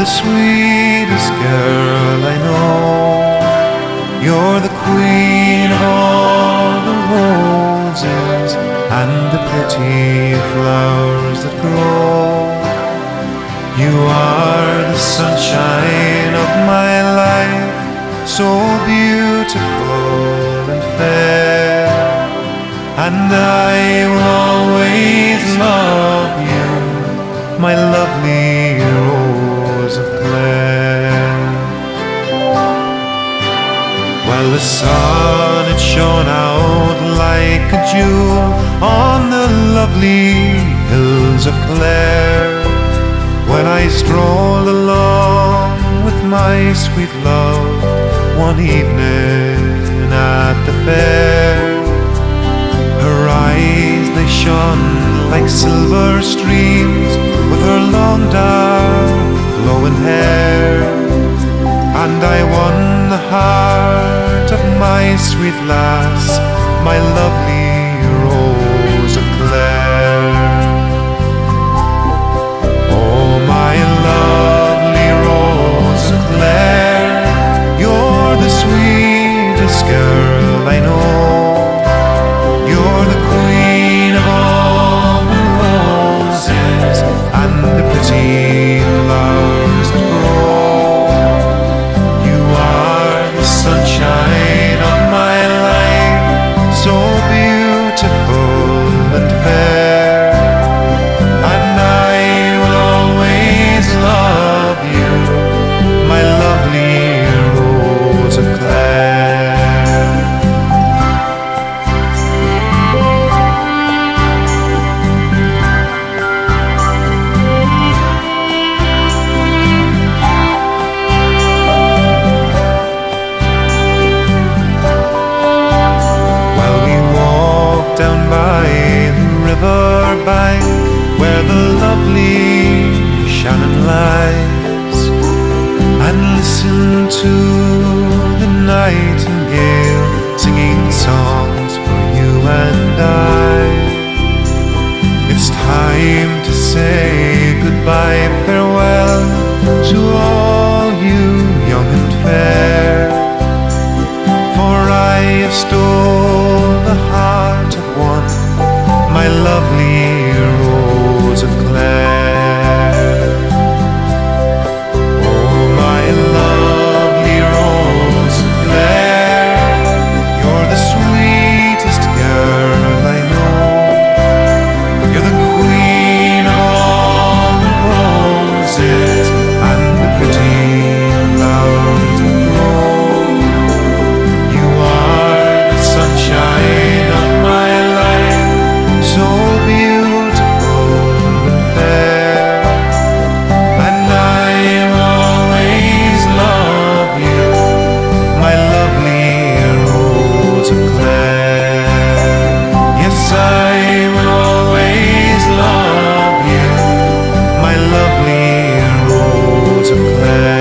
the sweetest girl I know. You're the queen of all the roses and the pretty flowers that grow. You are the sunshine of my life, so beautiful and fair. And I will always love you, my lovely rose of Clare. Well, the sun it shone out like a jewel on the lovely hills of Clare. When I strolled along with my sweet love one evening at the fair, her eyes they shone like silver streams with her long dark flowing hair, and I won the heart of my sweet lass, my lovely lights and listen to the nightingale singing songs for you and I. It's time to say goodbye, farewell to all you young and fair. For I have stole the heart of one, my lovely rose of Clare. of.